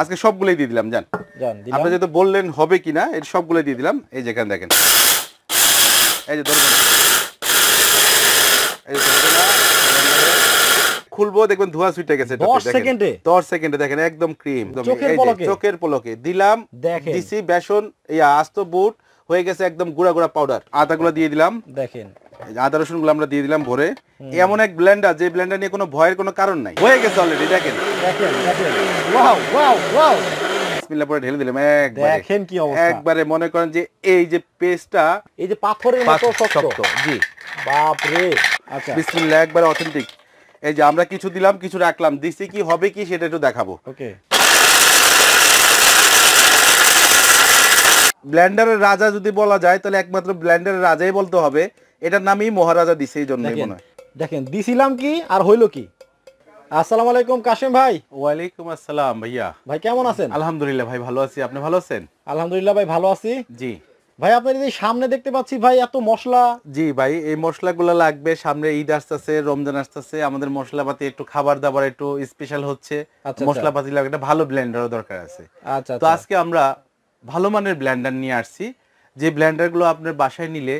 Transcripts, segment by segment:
আজকে সবগুলোই দিয়ে দিলাম জান। যান আপনি যেহেতু বললেন হবে কিনা এই সবগুলোই দিয়ে দিলাম। এই যেখানে দেখেন। এই যে ধরবেন এই খুলবো দেখবেন ধোয়া ছুটে গেছে এটাতে, 10 দেখেন। সেকেন্ডে? 10 সেকেন্ডে দেখেন একদম ক্রিম চোখের পলকে? দিলাম দিছি বেসন এই আস্ত বুট হয়ে গেছে একদম গুঁড়া গুঁড়া পাউডার আদাগুলো দিয়ে দিলাম। দেখেন। আদা রসুনগুলো আমরা দিয়ে দিলাম ভরে। এমন এক ব্লেন্ডার যে ব্লেন্ডার নিয়ে কোনো ভয়ের কোনো কারণ নাই। হয়ে গেছে অলরেডি দেখেন। দেখেন দেখেন। ওয়াও ওয়াও ওয়াও বিসমিল্লাহ পরে ঢেলে দিলাম একবারে। দেখেন কি অবস্থা। একবারে মনে করেন যে এই যে পেস্টটা এই যে পাথরের মতো শক্ত। জি। বাপ রে আচ্ছা। বিসমিল্লাহ একবারে অথেন্টিক এই যে আমরা কিছু দিলাম কিছু রাখলাম দিছি কি হবে কি সেটা একটু দেখাবো। ওকে। ব্লেন্ডারের রাজা যদি বলা যায় তাহলে একমাত্র ব্লেন্ডারের রাজাই বলতে হবে। এটার নামই মহারাজা দিছে এই জন্যই দেখেন মনে হয়। দেখেন দিছিলাম কি আর হইল কি? আসসালামু আলাইকুম কাশেম ভাই। ওয়ালাইকুম আসসালাম ভাইয়া। ভাই কেমন আছেন? আলহামদুলিল্লাহ ভাই ভালো আছি। আপনি ভালো আছেন? আলহামদুলিল্লাহ ভাই ভালো আছি। জি। ভাই আপনার এই সামনে দেখতে পাচ্ছি ভাই এত মশলা। জি ভাই এই মশলাগুলো লাগবে। সামনে ঈদ আসতেছে রমজান আসতেছে আমাদের মশলাপাতি একটু খাবার দাবার একটু স্পেশাল হচ্ছে। আচ্ছা। মশলাপাতি লাগবে একটা ভালো ব্লেন্ডারও দরকার আছে। আচ্ছা তো আচ্ছা। আজকে আমরা ভালো মানের ব্লেন্ডার নিয়ে আসছি। যে ব্লেন্ডারগুলো আপনার বাসায় নিলে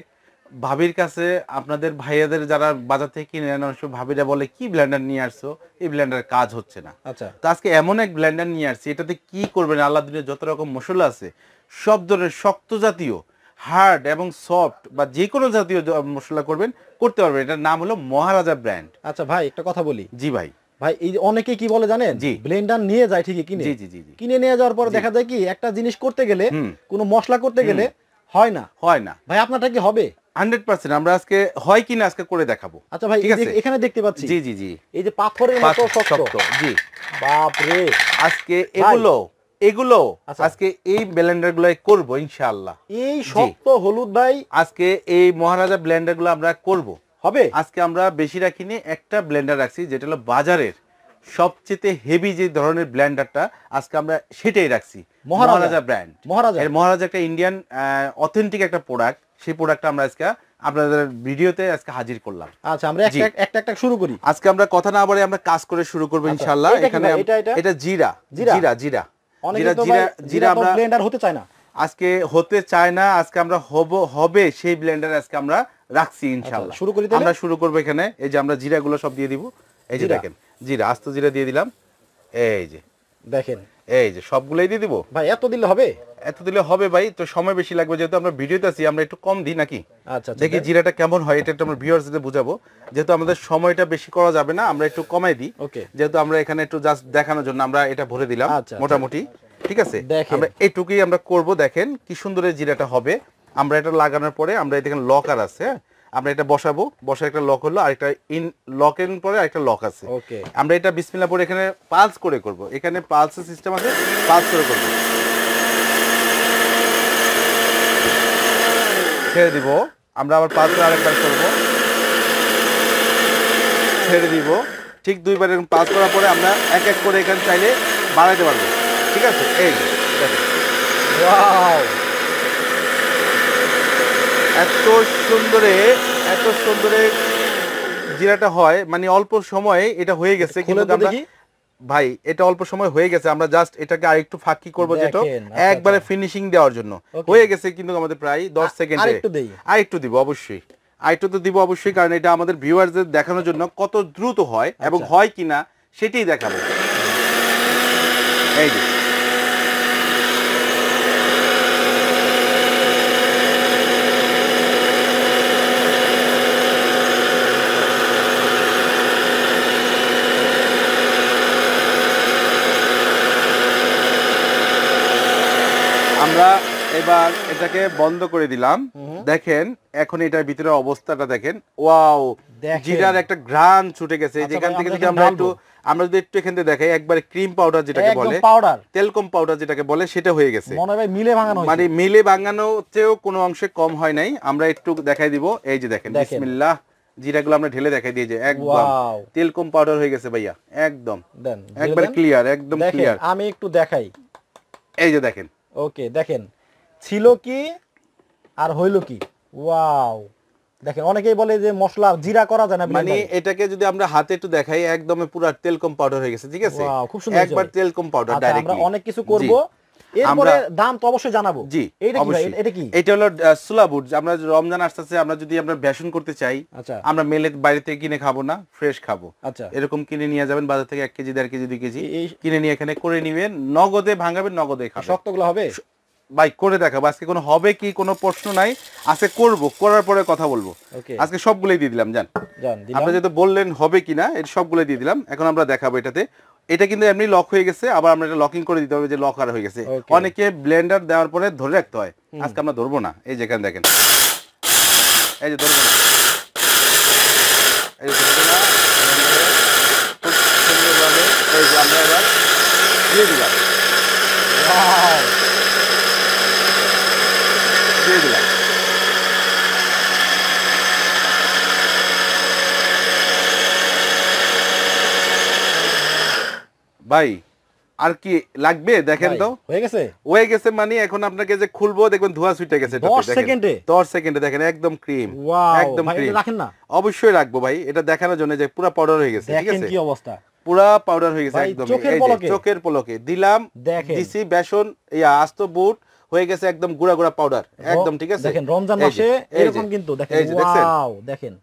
ভাবির কাছে আপনাদের ভাইয়াদের যারা বাজার থেকে কিনে নেন অনেক ভাবিরা বলে কি ব্লেন্ডার নিয়ে আসছো? এই ব্লেন্ডার কাজ হচ্ছে না। আচ্ছা। তো আজকে এমন এক ব্লেন্ডার নিয়ে আসছি এটাতে কি করবেন? আল্লাহ দুনিয়া যত রকম মশলা আছে সব ধরনের শক্ত জাতীয় হার্ড এবং সফট বা যে কোনো জাতীয় মশলা করবেন করতে পারবেন। এটার নাম হলো মহারাজা ব্র্যান্ড আচ্ছা ভাই একটা কথা বলি। জি ভাই। ভাই এই যে অনেকে কি বলে জানেন? জি। ব্লেন্ডার নিয়ে যায় ঠিকই কিনে। জি জি কিনে নিয়ে যাওয়ার পরে দেখা যায় কি একটা জিনিস করতে গেলে। কোনো মশলা করতে গেলে হয় না। হয় না। ভাই আপনারটা কি হবে? Hundred percent. আমরা আজকে হয় কিনা আজকে করে দেখাবো। আচ্ছা ভাই। এখানে দেখতে পাচ্ছি। জি জি জি। এই যে পাথরের মতো শক্ত। জি। বাপ রে আজকে এগুলো এগুলো আচ্ছা। আজকে এই ব্লেন্ডারগুলো করব ইনশাআল্লাহ। এই শক্ত হলুদ ভাই। আজকে এই মহারাজা ব্লেন্ডারগুলো আমরা করব। হবে? আজকে আমরা বেশি রাখিনি একটা ব্লেন্ডার রাখছি যেটা হলো বাজারের সবচেয়ে হেভি যে ধরনের ব্লেন্ডারটা আজকে আমরা সেটাই রাখছি। মহারাজা। ব্র্যান্ড মহারাজা। মহারাজা একটা ইন্ডিয়ান অথেন্টিক একটা প্রোডাক্ট সেই প্রোডাক্টটা আমরা আজকে আপনাদের ভিডিওতে আজকে হাজির করলাম। আচ্ছা আমরা একটা একটা একটা শুরু করি। আজকে আমরা কথা না বলে আমরা কাজ করে শুরু করব আচ্ছা, ইনশাআল্লাহ। এখানে এটা- জিরা। জিরা? জিরা জিরা। জিরা আমরা ব্লেন্ডার হতে চায় না। আজকে হতে চায় না আজকে আমরা হব হবে সেই ব্লেন্ডার আজকে আমরা রাখছি ইনশাআল্লাহ। আচ্ছা, শুরু করি? আমরা শুরু করব এখানে। এই যে আমরা জিরাগুলো সব দিয়ে দিব। এই যে দেখেন জিরা আস্ত জিরা দিয়ে দিলাম। এই যে। দেখেন এই যে সবগুলোই দিয়ে দিব। ভাই এত দিলে হবে? এত দিলে হবে ভাই তো সময় বেশি লাগবে যেহেতু আমরা ভিডিওতে আছি আমরা একটু কম দিই নাকি? আচ্ছা আচ্ছা, দেখি জিরাটা কেমন হয় এটা একটু আমরা ভিউয়ার্সদের বুঝাবো। যেহেতু আমাদের সময়টা বেশি করা যাবে না আমরা একটু কমাই দিই। Okay. যেহেতু আমরা এখানে একটু জাস্ট দেখানোর জন্য আমরা এটা ভরে দিলাম আচ্ছা, আচ্ছা। মোটামুটি। ঠিক আছে। আমরা এটুকুই আমরা করব দেখেন কি সুন্দর জিরাটা হবে। আমরা এটা লাগানোর পরে আমরা এই দেখেন লকার আছে হ্যাঁ? আমরা এটা বসাবো বসা একটা লক হলো আরেকটা ইন লক লকের পরে আরেকটা লক আছে। ওকে আমরা এটা বিসমিল্লাহ পরে এখানে পালস করে করব। এখানে পালসের সিস্টেম আছে পালস করে করব। ছেড়ে দিব। আমরা আবার পালস আরেকবার করব। ছেড়ে দিব। ঠিক দুইবার এরকম পাস করার পরে আমরা এক এক করে এখানে চাইলে বাড়াইতে পারব। ঠিক আছে? এই। ওয়াও এত সুন্দরে এত সুন্দরে জিরাটা হয় মানে অল্প সময়ে এটা হয়ে গেছে কিন্তু আমরা ভাই এটা অল্প সময় হয়ে গেছে আমরা জাস্ট এটাকে আরেকটু ফাঁকি করব যেটা আচ্ছা, একবারে আচ্ছা। ফিনিশিং দেওয়ার জন্য। হয়ে গেছে কিন্তু আমাদের প্রায় দশ আ- সেকেন্ডে আরেকটু দেই। আরেকটু দিব অবশ্যই। আরেকটু তো দিব অবশ্যই কারণ এটা আমাদের ভিউয়ারদের দেখানোর জন্য কত দ্রুত হয় এবং আচ্ছা। হয় কিনা সেটাই দেখাবো। এই যে। আমরা এবার এটাকে বন্ধ করে দিলাম। দেখেন এখন এটার ভিতরে অবস্থাটা দেখেন। ওয়াও। জিরার একটা ঘ্রাণ ছুটে গেছে। আচ্ছা যেখান থেকে যদি আমরা একটু আমরা যদি একটু এখান থেকে দেখাই একবারে ক্রিম পাউডার যেটাকে বলে পাউডার। তেলকম পাউডার যেটাকে বলে সেটা হয়ে গেছে। মিলে ভাঙানো মানে মিলে বাঙানো চেয়েও কোনো অংশে কম হয় নাই। আমরা একটু দেখাই দিব। এই যে দেখেন। বিসমিল্লাহ জিরাগুলো আমরা ঢেলে দেখাই দিয়ে যে একদম. তেলকম পাউডার হয়ে গেছে ভাইয়া একদম। একবার ক্লিয়ার একদম ক্লিয়ার আমি একটু দেখাই। এই যে দেখেন ওকে দেখেন। ছিল কি আর হইল কি? ওয়াও দেখেন অনেকেই বলে যে মশলা জিরা করা যায় না মানে এটাকে যদি আমরা হাতে একটু দেখাই একদম পুরো তেল কম পাউডার হয়ে গেছে ঠিক আছে? খুব সুন্দর একবার ভাই। তেল কম পাউডার আচ্ছা, আমরা অনেক কিছু করব। এরপরে দাম তো অবশ্যই জানাব। জি এটা কি এটা কি? এটা হলো সুলাবুট আমরা রমজান আসতেছে আমরা যদি আমরা বেসন করতে চাই আচ্ছা। আমরা মেলে বাইরে থেকে কিনে খাব না ফ্রেশ খাব। আচ্ছা। এরকম কিনে নিয়ে যাবেন বাজার থেকে এক কেজি দেড় কেজি দুই কেজি। কিনে নিয়ে এখানে করে নিবেন নগদে ভাঙাবেন নগদে খাবেন। শক্তগুলো হবে? ভাই করে দেখাবো। আজকে কোনো হবে কি কোনো প্রশ্ন নাই। আজকে করব করার পরে কথা বলব। আজকে সবগুলোই দিয়ে দিলাম জান। আপনি যেহেতু বললেন হবে কিনা এটা সবগুলো দিয়ে দিলাম। এখন আমরা দেখাবো এটাতে এটা কিন্তু এমনি লক হয়ে গেছে আবার আমরা এটা লকিং করে দিতে হবে যে লক আর হয়ে গেছে। অনেকে ব্লেন্ডার দেওয়ার পরে ধরে রাখতে হয়। আজকে আমরা ধরবো না। এই যেখানে দেখেন। এই যে ধরবো না। এই যে ধরবো না। খুব সুন্দরভাবে এই যে আমরা এবার দিয়ে দিলাম Wow! দিয়ে দিলাম ভাই আর কি লাগবে? দেখেন তো। হয়ে গেছে? হয়ে গেছে মানে এখন আপনাকে যে খুলবো দেখবেন ধোয়া ছুটে গেছে এটাতে, 10 সেকেন্ডে? 10 সেকেন্ডে দেখেন একদম ক্রিম একদম ক্রিম রাখেন না। অবশ্যই রাখব ভাই এটা দেখানোর জন্য যে পুরো পাউডার হয়ে গেছে ঠিক আছে? কি অবস্থা। পুরা পাউডার হয়ে গেছে একদম। চোখের পলকে। দিলাম দিছি বেসন ইয়া আস্ত বুট হয়ে গেছে একদম গুড়া গুড়া পাউডার একদম ঠিক আছে? দেখেন রমজান মাসে এরকম কিন্তু দেখেন ওয়াও দেখেন।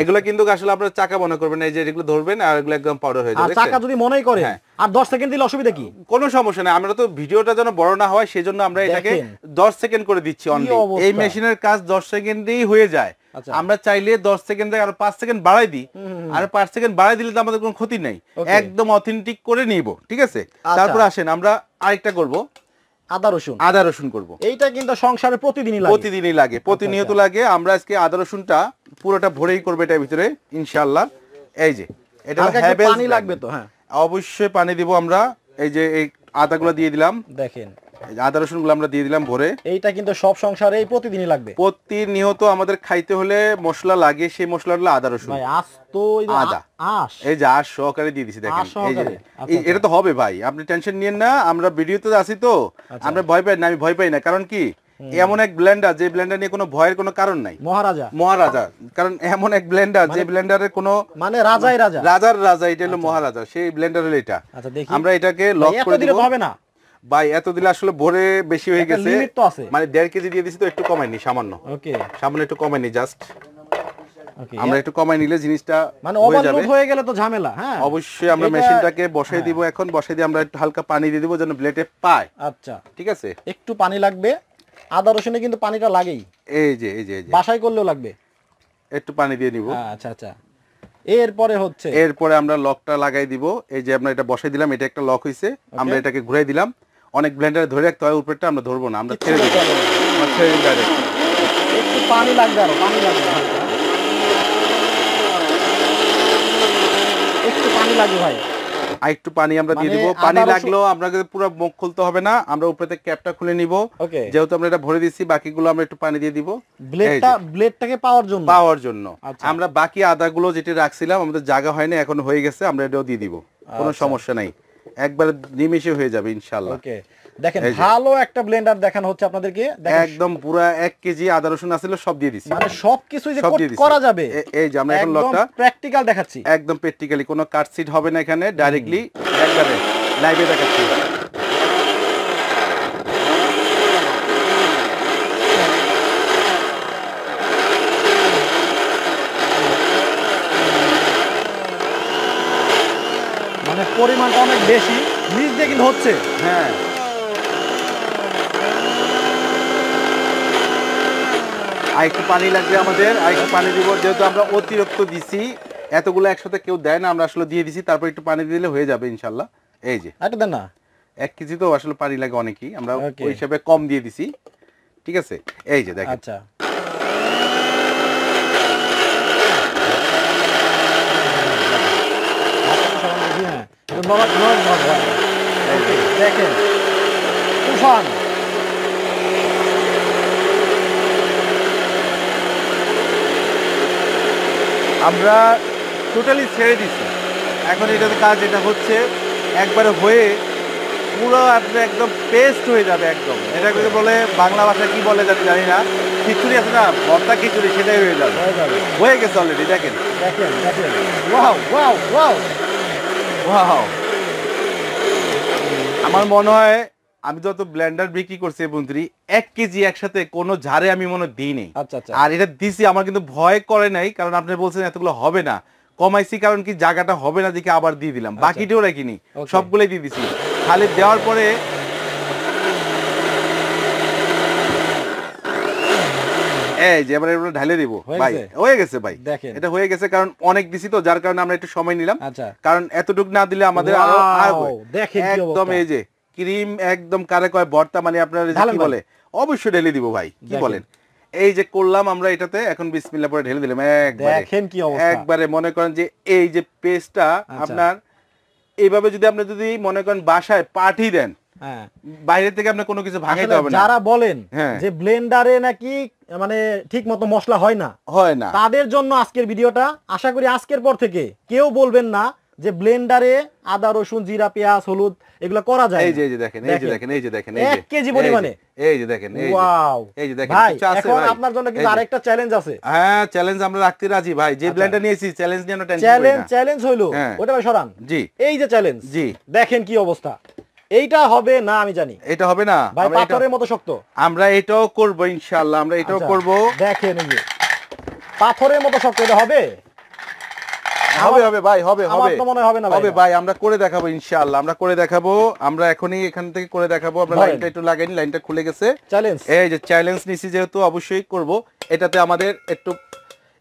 এগুলো কিন্তু আসলে আপনারা চাকা মনে করবেন এই যে এগুলো ধরবেন আর এগুলো একদম পাউডার হয়ে যাবে দেখছেন? যদি মনেই করে হ্যাঁ। আর 10 সেকেন্ড দিলে অসুবিধা কি কোনো সমস্যা নাই আমরা তো ভিডিওটা যেন বড় না হয় সেজন্য আমরা এটাকে দেখেন। 10 সেকেন্ড করে দিচ্ছি অনলি এই মেশিনের কাজ 10 সেকেন্ডেই হয়ে যায় আচ্ছা। আমরা চাইলে 10 সেকেন্ড আর 5 সেকেন্ড বাড়াই দিই আর 5 সেকেন্ড বাড়াই দিলে তো আমাদের কোনো ক্ষতি নাই একদম অথেন্টিক করে নিব ঠিক আছে আচ্ছা। তারপর আসেন আমরা আরেকটা করব আদা রসুন। আদা রসুন করব। এইটা কিন্তু সংসারে প্রতিদিনই লাগে। প্রতিদিনই লাগে প্রতিনিয়ত লাগে। আমরা আজকে আদা রসুনটা পুরোটা ভরেই করবে এটার ভিতরে ইনশাআল্লাহ। এই যে এটা পানি লাগবে তো হ্যাঁ। অবশ্যই পানি দিব আমরা। এই যে এই আদাগুলো দিয়ে দিলাম। দেখেন আদা রসুনগুলো আমরা দিয়ে দিলাম ভরে। এইটা কিন্তু সব সংসারেই প্রতিদিনই লাগবে। প্রতিনিয়ত আমাদের খাইতে হলে মশলা লাগে সেই মশলা হলো আদা রসুন। ভাই তো আদা। এই যে আশ সহকারে দিয়ে দিছি দেখেন। এই যে সহকারে? আচ্ছা, এটা তো হবে ভাই আপনি টেনশন নিয়েন না আমরা ভিডিওতে আছি তো। আচ্ছা। আমরা ভয় পাই না আমি ভয় পাই না কারণ কি? এমন এক ব্লেন্ডার যে ব্লেন্ডার নিয়ে কোনো ভয়ের কোনো কারণ নাই। মহারাজা। মহারাজা। কারণ এমন এক ব্লেন্ডার যে ব্লেন্ডারের কোনো মানে রাজাই রাজা। রাজার রাজা এটা হলো মহারাজা সেই ব্লেন্ডার হলো এটা। আচ্ছা আমরা এটাকে লক করে দিলে দিব। হবে না। ভাই এত দিলে আসলে ভরে বেশি হয়ে গেছে। মানে দেড় কেজি দিয়ে দিছি তো একটু কমাইনি সামান্য। ওকে। সামান্য একটু কমাইনি জাস্ট আমরা একটু কমাই নিলে জিনিসটা মানে ওভারলোড হয়ে গেলে তো ঝামেলা হ্যাঁ। অবশ্যই আমরা মেশিনটাকে বসাই দিব এখন বসাই দিয়ে আমরা একটু হালকা পানি দিয়ে দিব যেন ব্লেডে পায়। আচ্ছা। ঠিক আছে? একটু পানি লাগবে। আদা রসুনে কিন্তু পানিটা লাগেই। এই যে এই যে বাসায় করলেও লাগবে। একটু পানি দিয়ে নিব। হ্যাঁ, আচ্ছা আচ্ছা। এরপরে হচ্ছে এরপরে আমরা লকটা লাগাই দিব। এই যে আমরা এটা বসাই দিলাম এটা একটা লক হইছে। আমরা এটাকে ঘুরাই দিলাম। অনেক ব্লেন্ডারে ধরে রাখতে হয় উপরটা আমরা ধরবো না আমরা ছেড়ে আমরা ছেড়ে দিই। একটু পানি লাগবে আরও পানি লাগবে। একটু পানি লাগবে ভাই। আর একটু পানি আমরা দিয়ে মানে দিব। পানি লাগলেও আপনাকে পুরো মুখ খুলতে হবে না আমরা উপরে ক্যাপটা খুলে নিব। যেহেতু আমরা এটা ভরে দিচ্ছি বাকিগুলো আমরা একটু পানি দিয়ে দিব। ব্লেডটা ব্লেডটাকে পাওয়ার জন্য? পাওয়ার জন্য। আচ্ছা। আমরা বাকি আদাগুলো যেটা রাখছিলাম আমাদের জায়গা হয়নি এখন হয়ে গেছে আমরা এটাও দিয়ে দিব। কোনো আচ্ছা। সমস্যা নাই। একবার নিমেষে হয়ে যাবে ইনশাল্লাহ ওকে। দেখেন ভালো একটা ব্লেন্ডার দেখানো হচ্ছে আপনাদেরকে। দেখেন একদম পুরো এক কেজি আদা রসুন আছে সব দিয়ে দিছি। মানে সবকিছু যে সব কিছু দিয়ে কোট করা যাবে। এই যে আমরা এখন একদম লকটা প্র্যাকটিক্যাল দেখাচ্ছি। একদম প্র্যাকটিক্যালি কোনো কাট সিট হবে না এখানে ডাইরেক্টলি একবারে লাইভে দেখাচ্ছি মানে পরিমাণটা অনেক বেশি। নিচ দিয়ে কিন্তু হচ্ছে। হ্যাঁ। আর একটু পানি লাগবে আমাদের। আর একটু পানি দিব যেহেতু আমরা অতিরিক্ত দিছি। এতগুলো একসাথে কেউ দেয় না আমরা আসলে দিয়ে দিছি। তারপর একটু পানি দিলে হয়ে যাবে ইনশাল্লাহ। এই যে। একটা দেন না। এক কেজি তো আসলে পানি লাগে অনেকই। আমরা. ওই হিসাবে কম দিয়ে দিছি। ঠিক আছে? এই যে দেখেন। আচ্ছা। হ্যাঁ, দেখেন তুফান আমরা টোটালি ছেড়ে দিছি। এখন এটাতে কাজ এটা হচ্ছে একবারে হয়ে পুরো আপনি একদম পেস্ট হয়ে যাবে একদম। এটাকে বলে বাংলা ভাষায় কি বলে জানি জানি না। খিচুড়ি আছে না ভর্তা খিচুড়ি সেটাই হয়ে যাবে। হয়ে গেছে অলরেডি দেখেন। দেখেন দেখেন। ওয়াও ওয়াও ওয়াও আমার মনে হয় আমি যত ব্ল্যান্ডার বিক্রি করছি বন্ধুরি এক কেজি একসাথে কোনো ঝাড়ে আমি মনে দিইনি। দিই নেই আচ্ছা আচ্ছা। আর এটা দিছি আমার কিন্তু ভয় করে নাই কারণ আপনি বলছেন এতগুলো হবে না। কমাইছি কারণ কি জায়গাটা হবে না দেখে আবার দিয়ে দিলাম। বাকিটাও রাখিনি। সবগুলোই দিয়ে দিছি। খালি দেওয়ার পরে এই যে এবার এগুলো ঢালে দিব ভাই। হয়ে গেছে ভাই। দেখেন। এটা হয়ে গেছে কারণ অনেক দিছি তো যার কারণে আমরা একটু সময় নিলাম। আচ্ছা। কারণ এতটুকু না দিলে আমাদের আরও দেখেন একদম এই যে ক্রিম একদম কারে কয় ভর্তা মানে আপনার কি বলে? অবশ্যই ঢেলে দিব ভাই। কি বলেন? এই যে করলাম আমরা এটাতে এখন বিসমিল্লাহ পরে ঢেলে দিলাম একবারে। দেখেন কি অবস্থা। একবারে মনে করেন যে এই যে পেস্টটা আচ্ছা। আপনার এইভাবে যদি আপনি যদি মনে করেন বাসায় পাঠিয়ে দেন বাইরে থেকে আপনার কোনো কিছু ভাঙাইতে হবে না। যারা বলেন হ্যাঁ। যে ব্লেন্ডারে নাকি মানে ঠিক মতো মশলা হয় না হয় না। তাদের জন্য আজকের ভিডিওটা আশা করি আজকের পর থেকে কেউ বলবেন না যে ব্লেন্ডারে আদা রসুন জিরা পেঁয়াজ হলুদ এগুলো করা যায় এই যে এই যে দেখেন এই যে দেখেন এই যে দেখেন এই কেজি পরিমাণে? এই যে দেখেন এই ওয়াও। এই যে দেখেন কিছু আছে এখন আপনার জন্য কিন্তু আরেকটা চ্যালেঞ্জ আছে। হ্যাঁ চ্যালেঞ্জ আমরা রাখতে রাজি ভাই। যে আচ্ছা। ব্ল্যান্ডটা নিয়েছি চ্যালেঞ্জ নিয়ে টেনশন চ্যালেঞ্জ চ্যালেঞ্জ হইল। হ্যাঁ। ওটা ভাই সরান। জি। এই যে চ্যালেঞ্জ জি। দেখেন কি অবস্থা। এইটা হবে না আমি জানি। এটা হবে না। ভাই পাথরের মতো শক্ত। আমরা এটাও করব ইনশাআল্লাহ। আমরা এটাও আচ্ছা, করব। দেখেন এই যে। পাথরের মতো শক্ত এটা হবে? হবে হবে ভাই হবে আমার হবে। তো মনে হবে না হবে ভাই আমরা করে দেখাবো ইনশাআল্লাহ। আমরা করে দেখাবো আমরা এখনই এখান থেকে করে দেখাবো। আমরা লাইনটা একটু লাগাইনি লাইনটা খুলে গেছে। চ্যালেঞ্জ এই যে চ্যালেঞ্জ নিছি যেহেতু অবশ্যই করব। এটাতে আমাদের একটু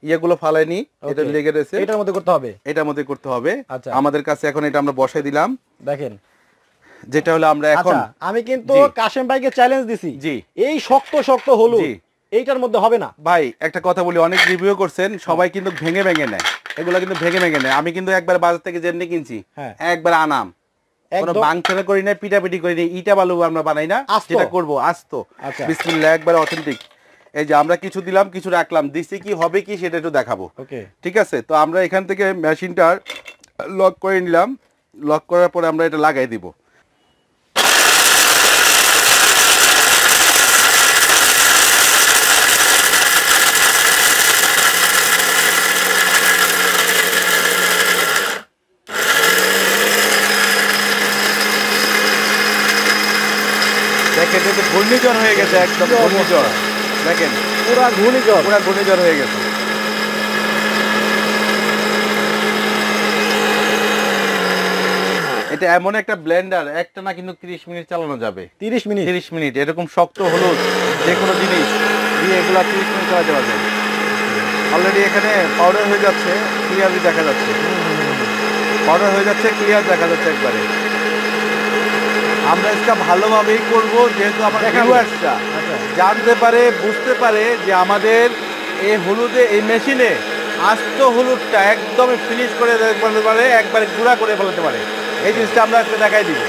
ইয়েগুলো ফালাইনি এটা. লেগে রয়েছে। এটার মধ্যে করতে হবে? এটার মধ্যে করতে হবে। আচ্ছা। আমাদের কাছে এখন এটা আমরা বসাই দিলাম। দেখেন যেটা হলো আমরা এখন আচ্ছা আমি কিন্তু কাশেম ভাইকে চ্যালেঞ্জ দিছি। জি। এই শক্ত শক্ত হলুদ। এইটার মধ্যে হবে না। ভাই একটা কথা বলি অনেক রিভিউ করছেন সবাই কিন্তু ভেঙে ভেঙে নেয়। এগুলো কিন্তু ভেঙে ভেঙে নেয়। আমি কিন্তু একবার বাজার থেকে যেমনি কিনছি হ্যাঁ। একবার আনাম। কোনো করি না পিটাপিটি করি না ইটা বালু আমরা বানাই না। যেটা করব আস্ত। আচ্ছা। বিসমিল্লাহ একবার অথেন্টিক এই যে আমরা কিছু দিলাম কিছু রাখলাম দিছি কি হবে কি সেটা একটু দেখাবো। ওকে। ঠিক আছে? তো আমরা এখান থেকে মেশিনটার লক করে নিলাম। লক করার পরে আমরা এটা লাগাই দিব। দেখেন এটা ঘূর্ণিঝড় হয়ে গেছে একদম ঘূর্ণিঝড়। দেখেন পুরা ঘূর্ণিঝড়। পুরা ঘূর্ণিঝড় হয়ে গেছে। এটা এমন একটা ব্লেন্ডার একটা না কিন্তু 30 মিনিট চালানো যাবে। 30 মিনিট? 30 মিনিট এরকম শক্ত হলুদ যে কোনো জিনিস দিয়ে এগুলো 30 মিনিট চালাতে পারবে। অলরেডি এখানে পাউডার হয়ে যাচ্ছে ক্লিয়ারলি দেখা যাচ্ছে। পাউডার হয়ে যাচ্ছে ক্লিয়ার দেখা যাচ্ছে একবারে। আমরা এটা ভালোভাবেই করব যেহেতু আমার ভিউয়ার্সরা আচ্ছা। জানতে পারে বুঝতে পারে যে আমাদের এই হলুদে এই মেশিনে আস্ত হলুদটা একদমই ফিনিশ করে ফেলতে পারে একবারে গুঁড়া করে ফেলতে পারে। এই জিনিসটা আমরা আজকে দেখাই দিব।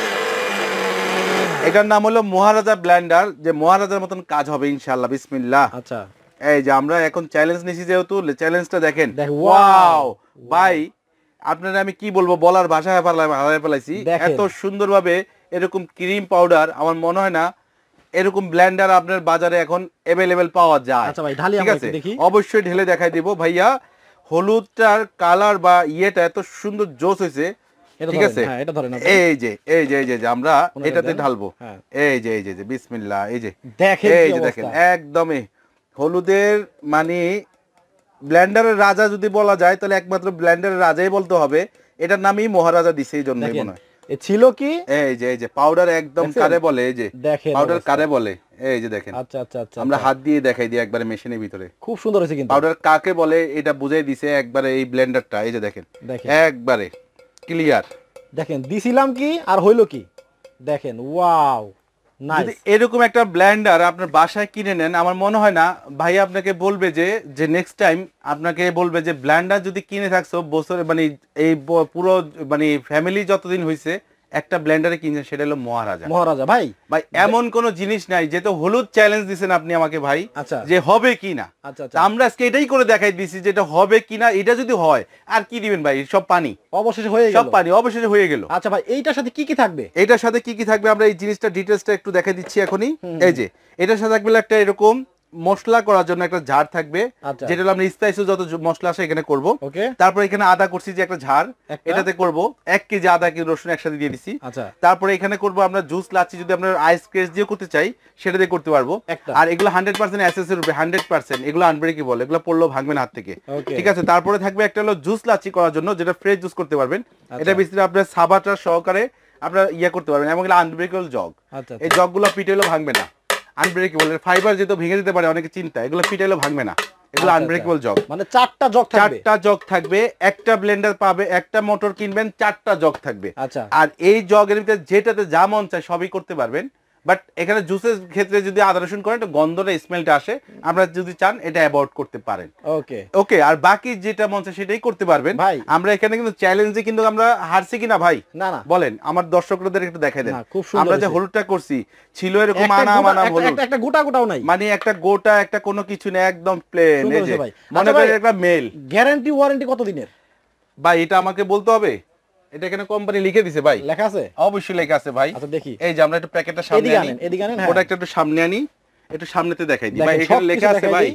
এটার নাম হলো মহারাজা ব্ল্যান্ডার যে মহারাজার মতন কাজ হবে ইনশাল্লাহ বিসমিল্লাহ। আচ্ছা। এই যে আমরা এখন চ্যালেঞ্জ নিছি যেহেতু চ্যালেঞ্জটা দেখেন। দেখ, ওয়াও! ভাই আপনারা আমি কি বলব বলার ভাষা হারাই ফেলাইছি। এত সুন্দরভাবে এরকম ক্রিম পাউডার আমার মনে হয় না এরকম ব্ল্যান্ডার আপনার বাজারে এখন অ্যাভেলেবেল পাওয়া যায়। আচ্ছা ভাই, ঢালি ঠিক আমরা আছে। অবশ্যই ঢেলে দেখাই দিব। ভাইয়া হলুদটার কালার বা ইয়েটা এত সুন্দর জোস হয়েছে। ঠিক আছে? হ্যাঁ। এই যে এই যে এই যে আমরা এটাতে ঢালবো। হ্যাঁ। এই যে এই যে বিসমিল্লাহ এই যে। দেখেন এই যে দেখেন একদমই। হলুদের মানে ব্ল্যান্ডারের রাজা যদি বলা যায় তাহলে একমাত্র ব্ল্যান্ডারের রাজাই বলতে হবে। এটার নামই মহারাজা দিছে এই জন্যই মনে হয়। ছিল কি? এই যে এই যে পাউডার একদম কারে বলে এই যে দেখেন পাউডার। কারে বলে? এই যে দেখেন। আচ্ছা আচ্ছা আচ্ছা আমরা আচ্ছা। হাত দিয়ে দেখাই দিই একবারে মেশিনের ভিতরে। খুব সুন্দর হয়েছে কিন্তু। পাউডার কাকে বলে এটা বুঝাই দিছে একবারে এই ব্লেন্ডারটা এই যে দেখেন। দেখেন। একবারে ক্লিয়ার দেখেন দিছিলাম কি আর হইল কি? দেখেন ওয়াও যদি এরকম একটা ব্ল্যান্ডার আপনার বাসায় কিনে নেন আমার মনে হয় না ভাই আপনাকে বলবে যে যে নেক্সট টাইম আপনাকে বলবে যে ব্ল্যান্ডার যদি কিনে থাকছো বছরে মানে এই পুরো মানে ফ্যামিলি যতদিন হয়েছে একটা ব্লেন্ডারে কিনছেন সেটা হলো মহারাজা। মহারাজা ভাই। ভাই এমন কোন জিনিস নাই যে তো হলুদ চ্যালেঞ্জ দিছেন আপনি আমাকে ভাই আচ্ছা। যে হবে কিনা আচ্ছা তা আচ্ছা আমরা আজকে এটাই করে দেখাই দিছি যে এটা হবে কিনা এটা যদি হয় আর কি দিবেন ভাই সব পানি? অবশেষে হয়ে সব পানি অবশেষে হয়ে গেল। আচ্ছা ভাই এইটার সাথে কি কি থাকবে? এটার সাথে কি কি থাকবে আমরা এই জিনিসটা ডিটেলসটা একটু দেখে দিচ্ছি এখনই। এই যে এটার সাথে থাকবে একটা এরকম মশলা করার জন্য একটা ঝাড় থাকবে আচ্ছা। যেটা আমরা স্পাইসে যত মশলা আছে এখানে করব। ওকে। তারপর এখানে আদা করছি যে একটা ঝাড় এটাতে করব। এক কেজি আদা কেজি রসুন একসাথে দিয়ে দিছি। আচ্ছা। তারপরে এখানে করব আমরা জুস লাচ্ছি যদি আমরা আইস ক্রেস দিয়ে করতে চাই সেটা দিয়ে করতে পারব। আর এগুলো হান্ড্রেড পার্সেন্ট এসএস এর উপরে হান্ড্রেড পার্সেন্ট এগুলো আনব্রেকেবল এগুলো পড়লেও ভাঙবে না হাত থেকে। ঠিক আছে তারপরে থাকবে একটা হলো জুস লাচ্ছি করার জন্য যেটা ফ্রেশ জুস করতে পারবেন। আচ্ছা। এটা বেশি আপনার সাবাটার সহকারে আপনার ইয়ে করতে পারবেন এবং এগুলো আনব্রেকেবল জগ এই জগগুলো পিটাইলেও ভাঙবে না। আনব্রেকেবল ফাইবার যেহেতু ভেঙে দিতে পারে অনেকে চিন্তা এগুলো ফিটাইলে ভাঙবে না। এগুলো আচ্ছা, আনব্রেকেবল জগ মানে চারটা জগ থাকবে? চারটা জগ থাকবে একটা ব্লেন্ডার পাবে একটা মোটর কিনবেন চারটা জগ থাকবে। আচ্ছা। আর এই জগের ভিতরে যেটাতে যা মন চায় সবই করতে পারবেন। বাট এখানে জুসের ক্ষেত্রে যদি আদা রসুন করেন একটু গন্ধটা স্মেলটা আসে আমরা যদি চান এটা অ্যাভয়েড করতে পারেন। ওকে ওকে আর বাকি যেটা মন সেটাই করতে পারবেন। ভাই। আমরা এখানে কিন্তু চ্যালেঞ্জে কিন্তু আমরা হারছি কিনা ভাই? না না। বলেন আমার দর্শকদের একটু দেখাই দেন। না, আমরা যে হলুদটা করছি ছিল এরকম আনা মানা হলুদ। একটা- একটা গোটা গোটাও নাই। মানে একটা গোটা একটা কোনো কিছু নেই একদম প্লেন এই যে। মনে আচ্ছা করেন ভাই। একটা মেল গ্যারান্টি ওয়ারেন্টি কত দিনের ভাই এটা আমাকে বলতে হবে? এটা এখানে কোম্পানি লিখে দিছে ভাই? লেখা আছে? অবশ্যই লেখা আছে ভাই। আচ্ছা দেখি। এই যে আমরা একটু প্যাকেটটা সামনে এদিকে আনি। আনেন এদিকে আনেন হ্যাঁ। ওটা একটু একটু সামনে আনি একটু সামনেতে দেখাই দিই। ভাই এখানে লেখা আছে ভাই।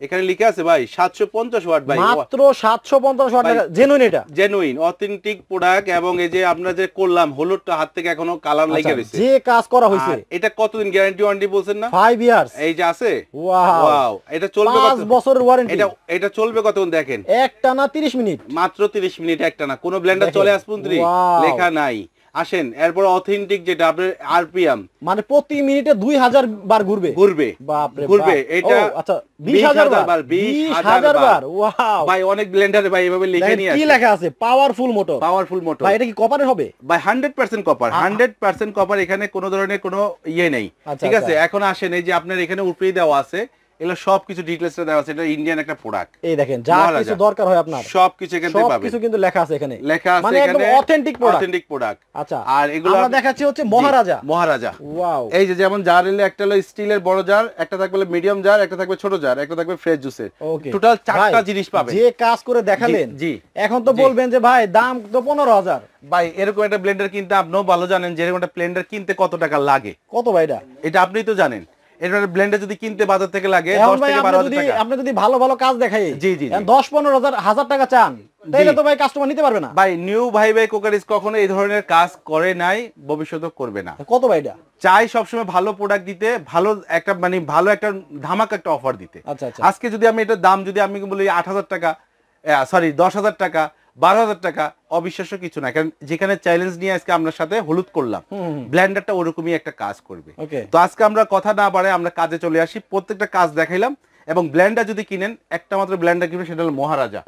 এখানে লেখা আছে ভাই 750 ওয়াট ভাই। মাত্র সাতশো পঞ্চাশ ভাই। টাকা জেনুইন এটা? জেনুইন অথেন্টিক প্রোডাক্ট এবং এই যে আমরা যে করলাম হলুদটা হাত থেকে এখনও কালার লেগে আচ্ছা, রয়েছে। যে কাজ করা হয়েছে। এটা কতদিন গ্যারান্টি ওয়ারেন্টি বলছেন না? ফাইভ ইয়ার্স এই যে আছে? ওয়াও এটা চলবে পাঁচ কত বছরের ওয়ারেন্টি এটা এটা চলবে কতক্ষণ দেখেন? একটা না তিরিশ মিনিট। মাত্র 30 মিনিট একটা না কোন ব্লেন্ডার চলে আসপুন Wow. লেখা নাই। আসেন এরপর অথেন্টিক যেটা আপনার আরপিএম মানে প্রতি মিনিটে দুই হাজার বার ঘুরবে? ঘুরবে। ঘুরবে এটা আচ্ছা বিশ হাজার বার? বিশ হাজার বার। ওয়াও। ভাই অনেক ব্লেন্ডারে ভাই এভাবে লিখে নিয়ে কি লেখা আছে? পাওয়ারফুল মোটর পাওয়ারফুল মোটর ভাই এটা কি কপারের হবে? ভাই hundred percent copper hundred percent copper এখানে কোনো ধরনের কোনো ইয়ে নেই। আচ্ছা, ঠিক আছে? আচ্ছা। এখন আসেন এই যে আপনার এখানে উপরেই দেওয়া আছে এগুলো সব কিছু ডিটেলসটা দেওয়া আছে। এটা ইন্ডিয়ান একটা প্রোডাক্ট এই দেখেন যা কিছু দরকার হয় আপনার। সব কিছু এখান পাবেন। কিছু কিন্তু লেখা আছে এখানে। লেখা আছে মানে একদম অথেন্টিক প্রোডাক্ট অথেন্টিক প্রোডাক্ট আচ্ছা আর এগুলো আমরা দেখাচ্ছি হচ্ছে মহারাজা। মহারাজা। ওয়াও। এই যে যেমন জার এলে একটা হলো স্টিলের বড় জার একটা থাকবে মিডিয়াম জার একটা থাকবে ছোট জার একটা থাকবে ফ্রেশ জুসের ওকে টোটাল চারটা জিনিস পাবেন। যে কাজ করে দেখালেন জি এখন তো বলবেন যে ভাই দাম তো পনেরো হাজার। ভাই এরকম একটা ব্লেন্ডার কিনতে আপনিও ভালো জানেন যে এরকম একটা ব্লেন্ডার কিনতে কত টাকা লাগে? কত ভাই এটা? এটা আপনিই তো জানেন। এরকম ব্লেন্ডার যদি কিনতে বাজার থেকে লাগে এখন দশ ভাই থেকে আপনি বারো হাজার যদি টাকা। আপনি যদি ভালো ভালো কাজ দেখাই জি, জি, জি। এখন হাজার হাজার টাকা চান তাহলে তো ভাই কাস্টমার নিতে পারবে না। ভাই নিউ ভাই ভাই কোকারিস কখনো এই ধরনের কাজ করে নাই ভবিষ্যতেও করবে না। কত ভাই এটা? চাই সবসময় ভালো প্রোডাক্ট দিতে ভালো একটা মানে ভালো একটা ধামাকা একটা অফার দিতে। আচ্ছা আচ্ছা। আজকে যদি আমি এটার দাম যদি আমি বলি আট হাজার টাকা সরি দশ হাজার টাকা বারো হাজার টাকা অবিশ্বাস্য কিছু না। কারণ যেখানে চ্যালেঞ্জ নিয়ে আজকে আপনার সাথে হলুদ করলাম ব্ল্যান্ডারটা ওরকমই একটা কাজ করবে। তো আজকে আমরা কথা না বাড়ে আমরা কাজে চলে আসি। প্রত্যেকটা কাজ দেখাইলাম এবং ব্ল্যান্ডার যদি কিনেন একটা মাত্র ব্ল্যান্ডার কিনবেন সেটা হলো মহারাজা।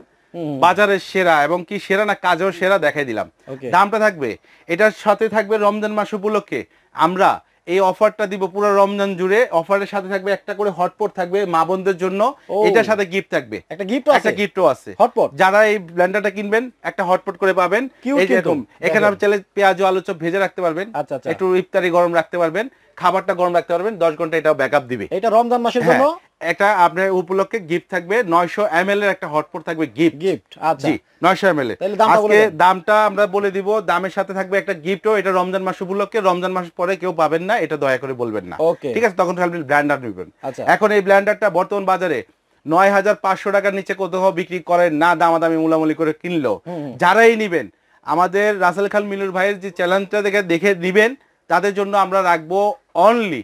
বাজারের সেরা এবং কি সেরা না কাজেও সেরা দেখাই দিলাম। দামটা থাকবে এটার সাথে থাকবে রমজান মাস উপলক্ষে। আমরা এই অফারটা দিব পুরো রমজান জুড়ে। অফারের সাথে থাকবে একটা করে হটপট থাকবে মা বোনদের জন্য। এটার সাথে গিফট থাকবে। একটা গিফট একটা আছে? গিফটও আছে। হটপট? যারা এই ব্লেন্ডারটা কিনবেন একটা হটপট করে পাবেন। এরকম। এখানে আপনি চাইলে পেঁয়াজ আলু চপ ভেজে রাখতে পারবেন। আচ্ছা আচ্ছা। একটু ইফতারি গরম রাখতে পারবেন। খাবারটা গরম রাখতে পারবেন। দশ ঘণ্টা এটাও ব্যাকআপ দিবে। এটা রমজান মাসের হ্যাঁ, জন্য? এটা আপনার উপলক্ষে গিফট থাকবে নয়শো এম এর একটা হটপট থাকবে গিফট গিফট আচ্ছা। জি নয়শো এম এল আজকে দামটা আমরা বলে দিব দামের সাথে থাকবে একটা গিফটও এটা রমজান মাস উপলক্ষে রমজান মাস পরে কেউ পাবেন না এটা দয়া করে বলবেন না। ঠিক আছে তখন আপনি ব্র্যান্ডার নেবেন। আচ্ছা। এখন এই ব্ল্যান্ডারটা বর্তমান বাজারে নয় হাজার পাঁচশো টাকার নিচে কোথাও বিক্রি করেন না দামাদামি মুলামুলি করে কিনলো। যারাই নিবেন আমাদের রাসেল খান মিলুর ভাইয়ের যে চ্যালেঞ্জটা দেখে দেখে নিবেন তাদের জন্য আমরা রাখব অনলি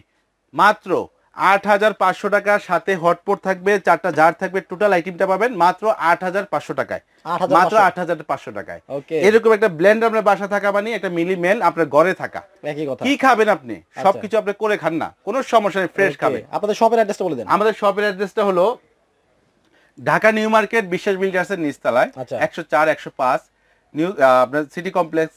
মাত্র আট হাজার পাঁচশো টাকার সাথে হটপট থাকবে চারটা জার থাকবে টোটাল আইটেমটা পাবেন মাত্র আট হাজার পাঁচশো টাকায়। মাত্র আট হাজার পাঁচশো টাকায়। এরকম একটা ব্লেন্ড আপনার বাসা থাকা মানে একটা মিলি মেল আপনার ঘরে থাকা। কি খাবেন আপনি? আচ্ছা। সবকিছু আপনি করে খান না। কোনো সমস্যা নেই ফ্রেশ খাবেন। আপনাদের শপের অ্যাড্রেসটা বলে দেন। আমাদের শপের অ্যাড্রেসটা হলো ঢাকা নিউ মার্কেট বিশ্বাস বিল্ডার্সের নিচতলায় আচ্ছা। একশো চার একশো পাঁচ নিউ আপনার সিটি কমপ্লেক্স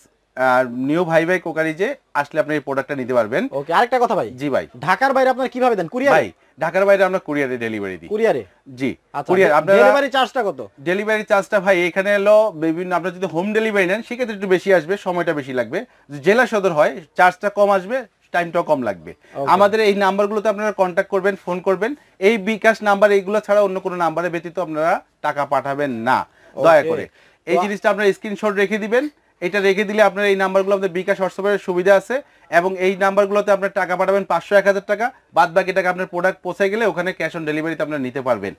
নিউ ভাই ভাই কোকারিজে আসলে আপনি এই প্রোডাক্টটা নিতে পারবেন। ওকে আরেকটা কথা ভাই। জি ভাই। ঢাকার বাইরে আপনারা কীভাবে দেন? ভাই ঢাকার বাইরে আমরা কুরিয়ারে ডেলিভারি দিই। কুরিয়ারে? জি আচ্ছা কুরিয়ার আপনারা ডেলিভারি চার্জটা কত? ডেলিভারি চার্জটা ভাই এখানে এলো বিভিন্ন আপনার যদি হোম ডেলিভারি নেন সেক্ষেত্রে একটু বেশি আসবে সময়টা বেশি লাগবে। জেলা সদর হয় চার্জটা কম আসবে টাইমটাও কম লাগবে। আমাদের এই নাম্বারগুলোতে আপনারা কন্ট্যাক্ট করবেন ফোন করবেন। এই বিকাশ নাম্বার এইগুলো ছাড়া অন্য কোনো নাম্বারে ব্যতীত আপনারা টাকা পাঠাবেন না। দয়া করে। এই জিনিসটা আপনারা স্ক্রিনশট রেখে দিবেন এটা রেখে দিলে আপনার এই নাম্বারগুলো আমাদের বিকাশ হোয়াটসঅ্যাপের সুবিধা আছে এবং এই নাম্বারগুলোতে আপনার টাকা পাঠাবেন পাঁচশো এক হাজার টাকা বাদ বাকি টাকা আপনার প্রোডাক্ট পৌঁছে গেলে ওখানে ক্যাশ অন ডেলিভারিতে আপনারা নিতে পারবেন.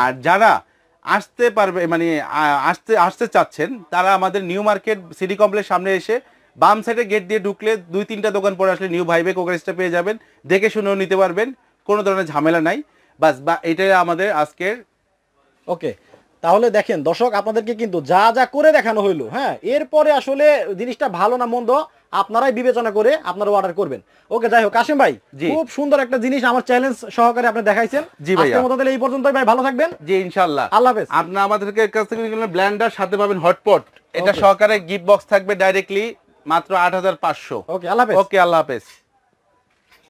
আর যারা আসতে পারবে মানে আসতে আসতে চাচ্ছেন তারা আমাদের নিউ মার্কেট সিটি কমপ্লেক্স সামনে এসে বাম সাইডে গেট দিয়ে ঢুকলে দুই তিনটা দোকান পরে আসলে নিউ ভাইবে কোকারিজটা পেয়ে যাবেন। দেখে শুনেও নিতে পারবেন কোনো ধরনের ঝামেলা নাই। বাস বা এটাই আমাদের আজকের ওকে তাহলে দেখেন দর্শক আপনাদেরকে কিন্তু যা যা করে দেখানো হইল হ্যাঁ এরপরে আসলে জিনিসটা ভালো না মন্দ আপনারাই বিবেচনা করে আপনারা অর্ডার করবেন। ওকে যাই হোক কাশিম ভাই খুব সুন্দর একটা জিনিস আমার চ্যালেঞ্জ সহকারে আপনি দেখাইছেন। জি ভাই আজকের মতো তাহলে এই পর্যন্তই ভাই ভালো থাকবেন। জি ইনশাল্লাহ আল্লাহ হাফেজ। আপনার আমাদেরকে কাছ থেকে ব্ল্যান্ডার সাথে পাবেন হটপট এটা সহকারে গিফট বক্স থাকবে ডাইরেক্টলি মাত্র আট হাজার পাঁচশো। ওকে আল্লাহ হাফেজ। ওকে আল্লাহ হাফেজ।